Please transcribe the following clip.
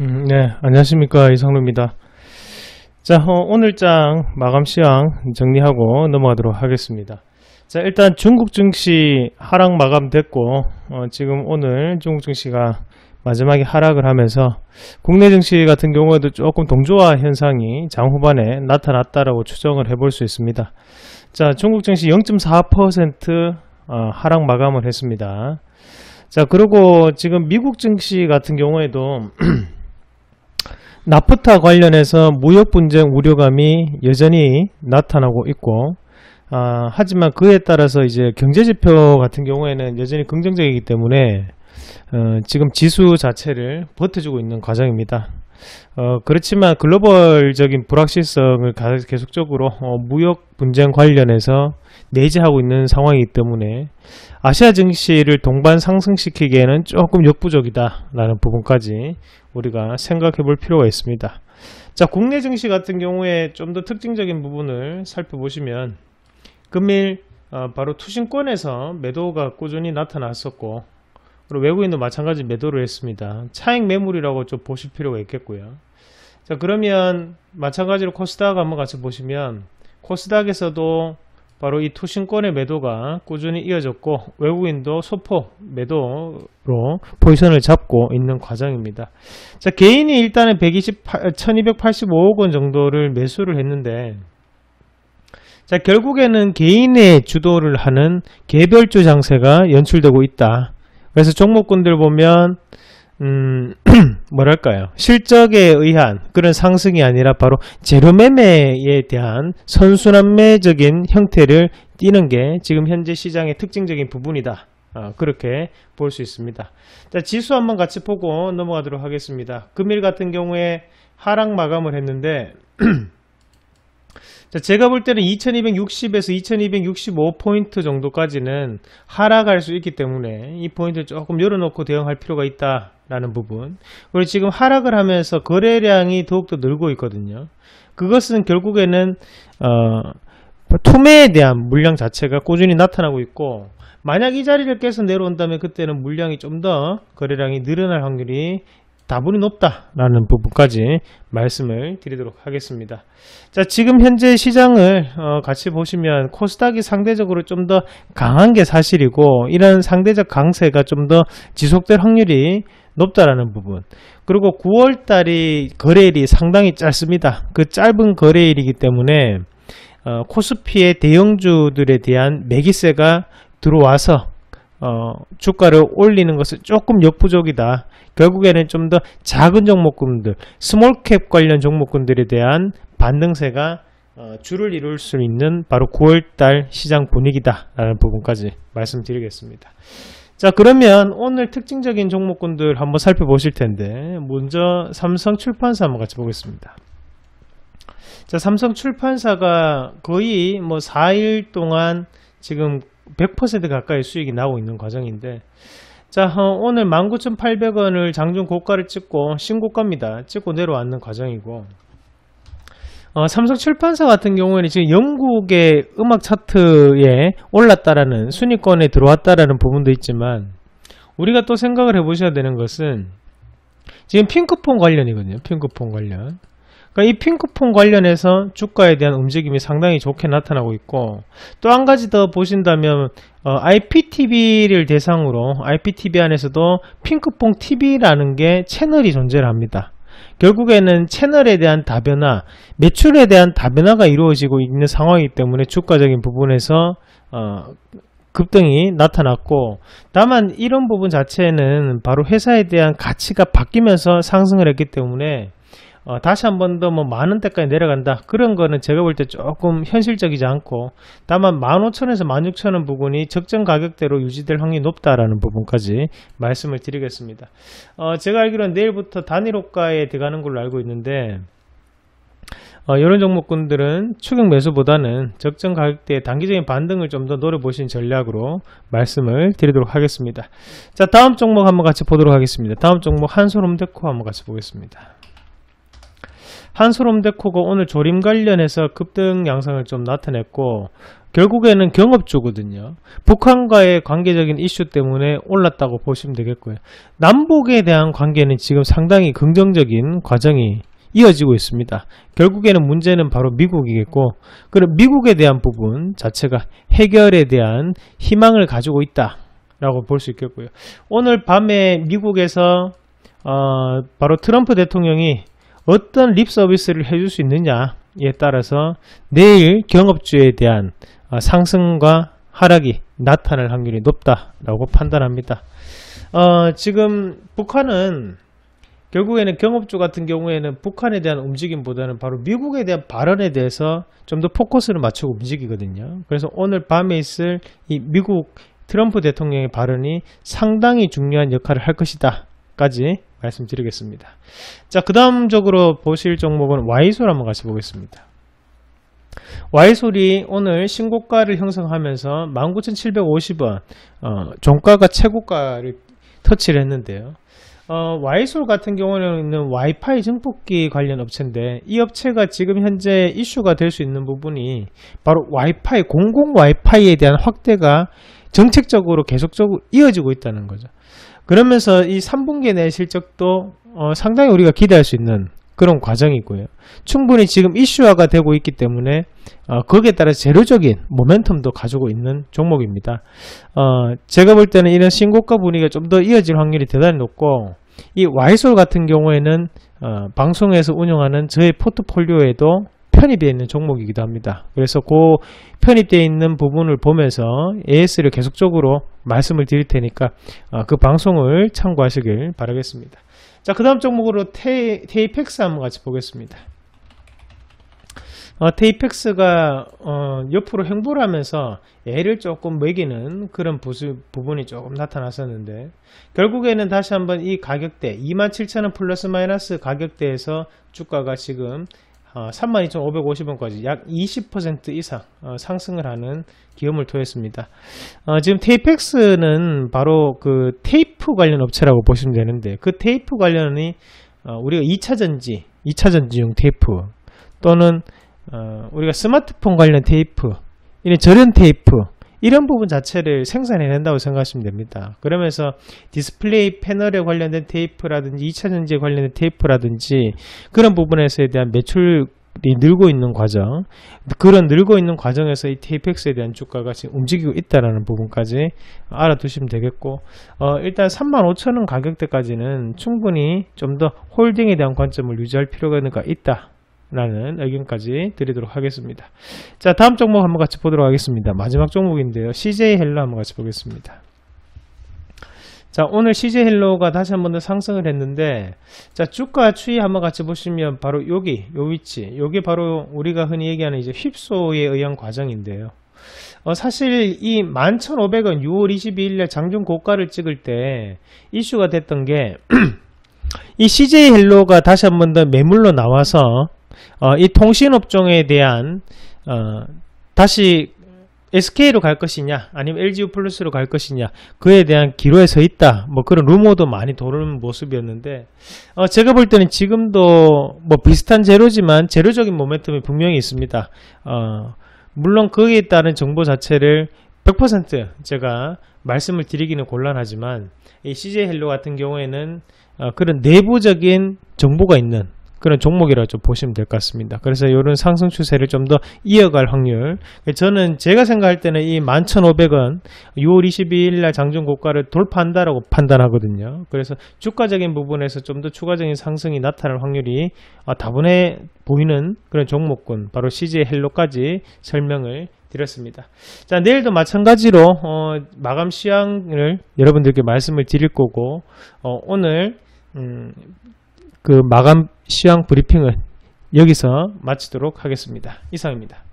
음, 네, 안녕하십니까 이상로입니다. 자, 어, 오늘 장 마감 시황 정리하고 넘어가도록 하겠습니다. 자, 일단 중국 증시 하락 마감됐고 어, 지금 오늘 중국 증시가 마지막에 하락을 하면서 국내 증시 같은 경우에도 조금 동조화 현상이 장 후반에 나타났다라고 추정을 해볼 수 있습니다. 자, 중국 증시 0.4% 어, 하락 마감을 했습니다. 자, 그리고 지금 미국 증시 같은 경우에도 나프타 관련해서 무역 분쟁 우려감이 여전히 나타나고 있고 아, 하지만 그에 따라서 이제 경제 지표 같은 경우에는 여전히 긍정적이기 때문에 어, 지금 지수 자체를 버텨주고 있는 과정입니다. 어, 그렇지만 글로벌적인 불확실성을 계속적으로 어, 무역 분쟁 관련해서 내재하고 있는 상황이기 때문에 아시아 증시를 동반 상승시키기에는 조금 역부족이다라는 부분까지 우리가 생각해 볼 필요가 있습니다. 자, 국내 증시 같은 경우에 좀 더 특징적인 부분을 살펴보시면 금일 어, 바로 투신권에서 매도가 꾸준히 나타났었고 그리고 외국인도 마찬가지 매도를 했습니다. 차익 매물이라고 좀 보실 필요가 있겠고요. 자 그러면 마찬가지로 코스닥 한번 같이 보시면 코스닥에서도 바로 이 투신권의 매도가 꾸준히 이어졌고 외국인도 소폭 매도로 포지션을 잡고 있는 과정입니다. 자 개인이 일단은 128, 1285억 원 정도를 매수를 했는데 자 결국에는 개인의 주도를 하는 개별주 장세가 연출되고 있다. 그래서 종목군들 보면 음, 뭐랄까요. 실적에 의한 그런 상승이 아니라 바로 재료매매에 대한 선순환매적인 형태를 띠는 게 지금 현재 시장의 특징적인 부분이다. 어, 그렇게 볼 수 있습니다. 자, 지수 한번 같이 보고 넘어가도록 하겠습니다. 금일 같은 경우에 하락 마감을 했는데 자, 제가 볼 때는 2260에서 2265포인트 정도까지는 하락할 수 있기 때문에 이 포인트를 조금 열어놓고 대응할 필요가 있다 라는 부분. 그리고 지금 하락을 하면서 거래량이 더욱더 늘고 있거든요. 그것은 결국에는 어, 투매에 대한 물량 자체가 꾸준히 나타나고 있고 만약 이 자리를 깨서 내려온다면 그때는 물량이 좀 더 거래량이 늘어날 확률이 다분히 높다라는 부분까지 말씀을 드리도록 하겠습니다. 자, 지금 현재 시장을 어, 같이 보시면 코스닥이 상대적으로 좀 더 강한 게 사실이고 이런 상대적 강세가 좀 더 지속될 확률이 높다라는 부분. 그리고 9월 달이 거래일이 상당히 짧습니다. 그 짧은 거래일이기 때문에 어, 코스피의 대형주들에 대한 매기세가 들어와서 어, 주가를 올리는 것은 조금 역부족이다. 결국에는 좀 더 작은 종목군들, 스몰캡 관련 종목군들에 대한 반등세가 어, 줄을 이룰 수 있는 바로 9월달 시장 분위기다라는 부분까지 말씀드리겠습니다. 자 그러면 오늘 특징적인 종목군들 한번 살펴보실 텐데 먼저 삼성 출판사 한번 같이 보겠습니다. 자 삼성 출판사가 거의 뭐 4일 동안 지금 100% 가까이 수익이 나오고 있는 과정인데 자 어, 오늘 19,800원을 장중 고가를 찍고 신고가입니다. 찍고 내려왔는 과정이고 어, 삼성 출판사 같은 경우에는 지금 영국의 음악 차트에 올랐다라는 순위권에 들어왔다라는 부분도 있지만 우리가 또 생각을 해 보셔야 되는 것은 지금 핑크폰 관련이거든요. 핑크폰 관련 그러니까 이 핑크폰 관련해서 주가에 대한 움직임이 상당히 좋게 나타나고 있고 또 한 가지 더 보신다면 어, IPTV를 대상으로 IPTV 안에서도 핑크폰 TV라는 게 채널이 존재를 합니다. 결국에는 채널에 대한 다변화, 매출에 대한 다변화가 이루어지고 있는 상황이기 때문에 주가적인 부분에서 어, 급등이 나타났고 다만 이런 부분 자체는 바로 회사에 대한 가치가 바뀌면서 상승을 했기 때문에 어, 다시 한 번 더뭐 많은 때까지 내려간다 그런 거는 제가 볼 때 조금 현실적이지 않고 다만 15,000에서 16,000원 부분이 적정 가격대로 유지될 확률이 높다라는 부분까지 말씀을 드리겠습니다 어, 제가 알기로는 내일부터 단일호가에 들어가는 걸로 알고 있는데 어, 이런 종목군들은 추격 매수보다는 적정 가격대의 단기적인 반등을 좀 더 노려보신 전략으로 말씀을 드리도록 하겠습니다. 자 다음 종목 한번 같이 보도록 하겠습니다. 다음 종목 한솔홈데코 한번 같이 보겠습니다. 한솔홈데코가 오늘 조림 관련해서 급등 양상을 좀 나타냈고 결국에는 경업주거든요. 북한과의 관계적인 이슈 때문에 올랐다고 보시면 되겠고요. 남북에 대한 관계는 지금 상당히 긍정적인 과정이 이어지고 있습니다. 결국에는 문제는 바로 미국이겠고, 그럼 미국에 대한 부분 자체가 해결에 대한 희망을 가지고 있다 라고 볼 수 있겠고요. 오늘 밤에 미국에서 어, 바로 트럼프 대통령이 어떤 립 서비스를 해줄 수 있느냐에 따라서 내일 경업주에 대한 어, 상승과 하락이 나타날 확률이 높다라고 판단합니다. 어, 지금 북한은 결국에는 경업주 같은 경우에는 북한에 대한 움직임보다는 바로 미국에 대한 발언에 대해서 좀 더 포커스를 맞추고 움직이거든요. 그래서 오늘 밤에 있을 이 미국 트럼프 대통령의 발언이 상당히 중요한 역할을 할 것이다. 까지 말씀드리겠습니다. 자, 그 다음적으로 보실 종목은 Y솔 한번 같이 보겠습니다. Y솔이 오늘 신고가를 형성하면서 19,750원, 어, 종가가 최고가를 터치를 했는데요. 어, 와이솔 같은 경우는 와이파이 증폭기 관련 업체인데 이 업체가 지금 현재 이슈가 될 수 있는 부분이 바로 와이파이 공공 와이파이에 대한 확대가 정책적으로 계속적으로 이어지고 있다는 거죠. 그러면서 이 3분기 내 실적도 어, 상당히 우리가 기대할 수 있는 그런 과정이고요. 충분히 지금 이슈화가 되고 있기 때문에 어, 거기에 따라 재료적인 모멘텀도 가지고 있는 종목입니다. 어, 제가 볼 때는 이런 신고가 분위기가 좀 더 이어질 확률이 대단히 높고 이 와이솔 같은 경우에는 어, 방송에서 운영하는 저의 포트폴리오에도 편입되어 있는 종목이기도 합니다. 그래서 그 편입되어 있는 부분을 보면서 AS를 계속적으로 말씀을 드릴 테니까 어, 그 방송을 참고하시길 바라겠습니다. 자, 그 다음 종목으로 테, 테이펙스 한번 같이 보겠습니다. 어, 테이펙스가 어, 옆으로 행보를 하면서 애를 조금 매기는 그런 부수, 부분이 조금 나타났었는데 결국에는 다시 한번 이 가격대 27,000원 플러스 마이너스 가격대에서 주가가 지금 어, 32,550원까지 약 20% 이상 어, 상승을 하는 기염을 토했습니다. 어, 지금 테이펙스는 바로 그 테이프 관련 업체라고 보시면 되는데 그 테이프 관련이 어, 우리가 2차전지, 2차전지용 테이프 또는 어, 우리가 스마트폰 관련 테이프, 이런 절연 테이프 이런 부분 자체를 생산해낸다고 생각하시면 됩니다. 그러면서 디스플레이 패널에 관련된 테이프라든지 2차전지에 관련된 테이프라든지 그런 부분에서에 대한 매출이 늘고 있는 과정 그런 늘고 있는 과정에서 이 테이팩스에 대한 주가가 지금 움직이고 있다는 부분까지 알아두시면 되겠고 어, 일단 35,000원 가격대까지는 충분히 좀 더 홀딩에 대한 관점을 유지할 필요가 있다 라는 의견까지 드리도록 하겠습니다. 자, 다음 종목 한번 같이 보도록 하겠습니다. 마지막 종목인데요. CJ 헬로 한번 같이 보겠습니다. 자, 오늘 CJ 헬로가 다시 한번 더 상승을 했는데, 자, 주가 추이 한번 같이 보시면 바로 여기, 요 위치, 요게 바로 우리가 흔히 얘기하는 이제 whipsaw에 의한 과정인데요. 어, 사실 이 11,500원 6월 22일날 장중 고가를 찍을 때 이슈가 됐던 게, 이 CJ 헬로가 다시 한번 더 매물로 나와서 어, 이 통신업종에 대한 어, 다시 SK로 갈 것이냐 아니면 LGU 플러스로 갈 것이냐 그에 대한 기로에 서 있다. 뭐 그런 루머도 많이 도는 모습이었는데 어, 제가 볼 때는 지금도 뭐 비슷한 재료지만 재료적인 모멘텀이 분명히 있습니다. 어, 물론 거기에 따른 정보 자체를 100% 제가 말씀을 드리기는 곤란하지만 이 CJ 헬로 같은 경우에는 어, 그런 내부적인 정보가 있는 그런 종목이라고 좀 보시면 될 것 같습니다. 그래서 이런 상승 추세를 좀 더 이어갈 확률. 저는 제가 생각할 때는 이 11,500원 6월 22일 날 장중 고가를 돌파한다라고 판단하거든요. 그래서 주가적인 부분에서 좀 더 추가적인 상승이 나타날 확률이 아, 다분해 보이는 그런 종목군 바로 CJ 헬로까지 설명을 드렸습니다. 자, 내일도 마찬가지로 어, 마감 시황을 여러분들께 말씀을 드릴 거고 어, 오늘 음, 그 마감 시황 브리핑을 여기서 마치도록 하겠습니다. 이상입니다.